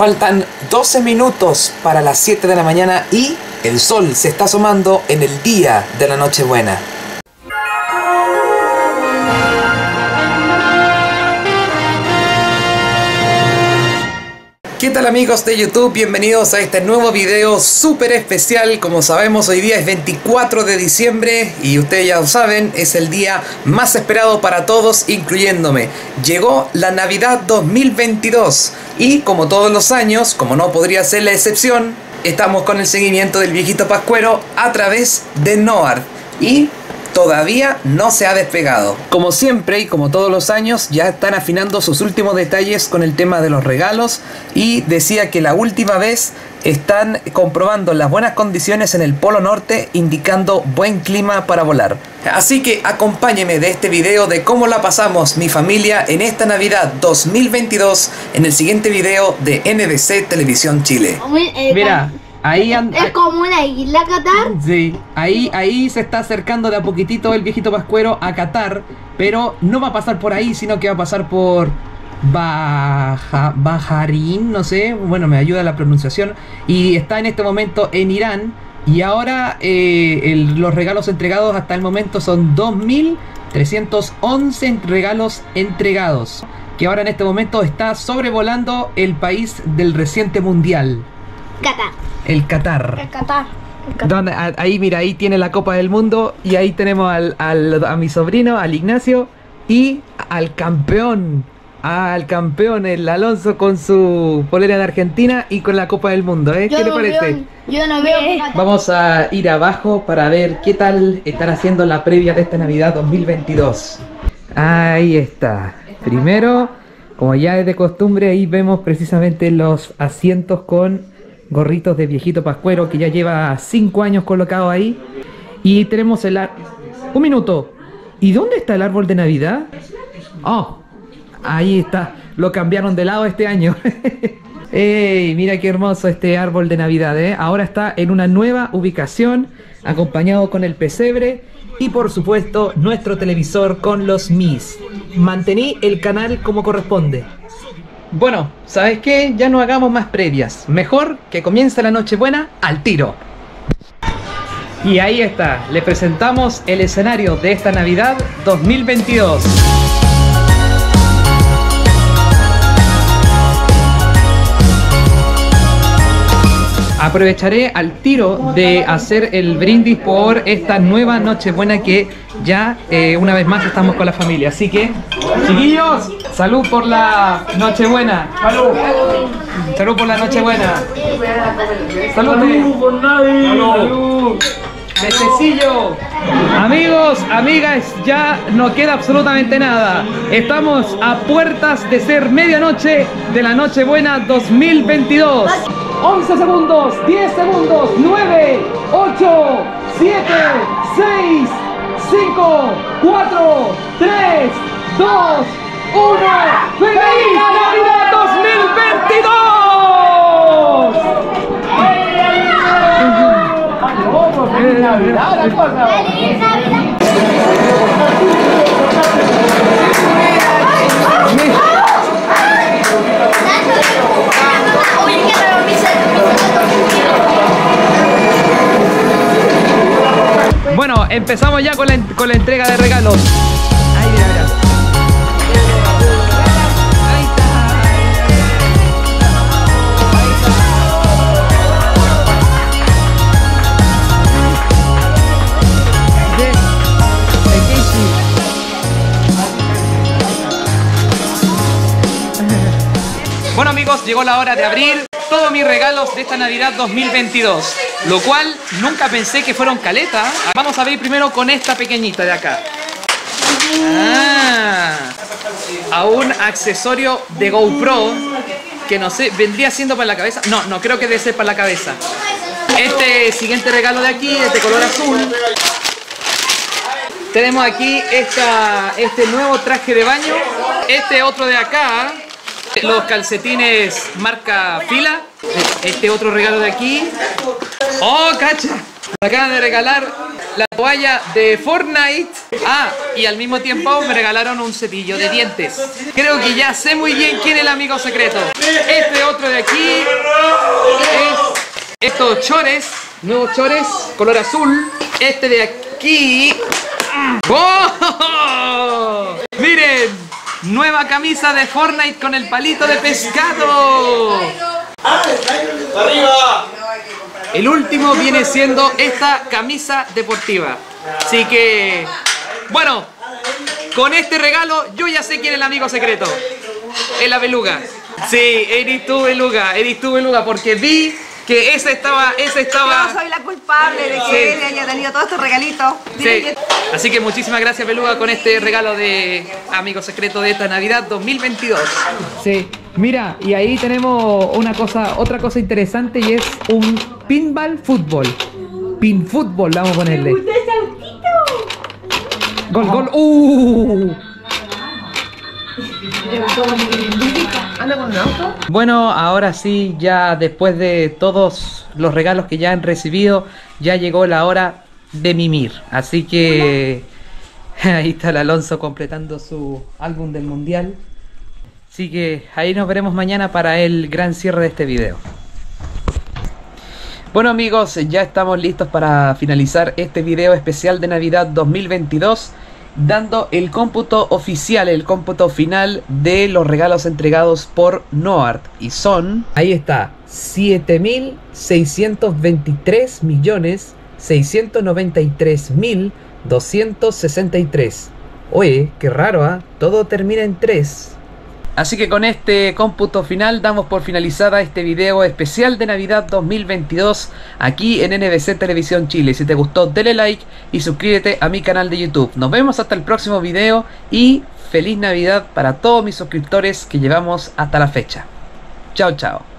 Faltan 12 minutos para las 7 de la mañana y el sol se está asomando en el día de la Nochebuena. ¿Qué tal amigos de YouTube? Bienvenidos a este nuevo video súper especial. Como sabemos hoy día es 24 de diciembre y ustedes ya lo saben, es el día más esperado para todos, incluyéndome. Llegó la Navidad 2022 y como todos los años, como no podría ser la excepción, estamos con el seguimiento del viejito Pascuero a través de Noar. Y todavía no se ha despegado. Como siempre y como todos los años, ya están afinando sus últimos detalles con el tema de los regalos y decía que la última vez están comprobando las buenas condiciones en el Polo Norte, indicando buen clima para volar. Así que acompáñeme de este video de cómo la pasamos mi familia en esta Navidad 2022 en el siguiente video de NBC Televisión Chile. Mira, ahí and- Es como una isla Qatar. Sí, ahí, ahí se está acercando de a poquitito el viejito Pascuero a Qatar, pero no va a pasar por ahí, sino que va a pasar por Baja, Bajarín, no sé, bueno, me ayuda la pronunciación, y está en este momento en Irán, y ahora eh, el- los regalos entregados hasta el momento son 2.311 regalos entregados, que ahora en este momento está sobrevolando el país del reciente mundial, Qatar. El Qatar. Qatar. Donde- a- ahí, mira, ahí tiene la Copa del Mundo y ahí tenemos al, al- a mi sobrino, al Ignacio y al campeón, al campeón, el Alonso con su polera de Argentina y con la Copa del Mundo, ¿eh? ¿Qué le parece? yo no veo. Qatar. Vamos a ir abajo para ver qué tal están haciendo la previa de esta Navidad 2022. Ahí está. Primero, como ya es de costumbre, ahí vemos precisamente los asientos con gorritos de viejito pascuero que ya lleva 5 años colocado ahí. Y tenemos el... ar- Un minuto. ¿Y dónde está el árbol de Navidad? Oh, ahí está. Lo cambiaron de lado este año. ¡Ey! Mira qué hermoso este árbol de Navidad, ¿eh? Ahora está en una nueva ubicación, acompañado con el pesebre y por supuesto nuestro televisor con los Mis. Mantení el canal como corresponde. Bueno, ¿sabes qué? Ya no hagamos más previas. Mejor que comience la Nochebuena al tiro. Y ahí está, le presentamos el escenario de esta Navidad 2022. Aprovecharé al tiro de hacer el brindis por esta nueva Nochebuena que ya eh, una vez más estamos con la familia. Así que, chiquillos, salud por la Nochebuena. Salud. Salud por la Nochebuena. Salud. Salud. Mesecillo. Amigos, amigas, ya no queda absolutamente nada. Estamos a puertas de ser medianoche de la Nochebuena 2022. 11 segundos, 10 segundos, 9, 8, 7, 6, 5, 4, 3, 2, 1. ¡Feliz Navidad 2022! Empezamos ya con la, con la entrega de regalos. Bueno amigos, llegó la hora de abrir todos mis regalos de esta Navidad 2022, lo cual nunca pensé que fueron caleta. Vamos a abrir primero con esta pequeñita de acá. Ah, a un accesorio de GoPro que no sé, vendría siendo para la cabeza. No, no creo que debe ser para la cabeza. Este siguiente regalo de aquí es de color azul. Tenemos aquí esta, este nuevo traje de baño. Este otro de acá. Los calcetines marca fila. Este otro regalo de aquí. ¡Oh, cacha! Me acaban de regalar la toalla de Fortnite. Ah, y al mismo tiempo me regalaron un cepillo de dientes. Creo que ya sé muy bien quién es el amigo secreto. Este otro de aquí es estos chores, nuevos chores, color azul. Este de aquí. ¡Oh! Miren, nueva camisa de Fortnite con el palito de pescado. El último viene siendo esta camisa deportiva. Así que, bueno, con este regalo yo ya sé quién es el amigo secreto. Es la beluga. Sí, eres tú beluga, eres tú beluga, porque vi que ese estaba, ese estaba... Yo soy la culpable de que Sí. él haya tenido todos estos regalitos. Sí. Así que muchísimas gracias Beluga con este regalo de amigo secreto de esta Navidad 2022. Sí, mira, y ahí tenemos una cosa, otra cosa interesante y es un pinball fútbol. Pin fútbol, vamos a ponerle. Gol, gol. Uh. ¿Anda con un auto? Bueno, ahora sí, ya después de todos los regalos que ya han recibido, ya llegó la hora de mimir. Así que ahí está el Alonso completando su álbum del mundial. Así que ahí nos veremos mañana para el gran cierre de este video. Bueno amigos, ya estamos listos para finalizar este video especial de Navidad 2022 dando el cómputo oficial, el cómputo final de los regalos entregados por Noart y son, ahí está, 7623 millones 693 mil 263. Oye, qué raro, ¿ah? Todo termina en 3. Así que con este cómputo final damos por finalizada este video especial de Navidad 2022 aquí en NBC Televisión Chile. Si te gustó, dale like y suscríbete a mi canal de YouTube. Nos vemos hasta el próximo video y feliz Navidad para todos mis suscriptores que llevamos hasta la fecha. Chao, chao.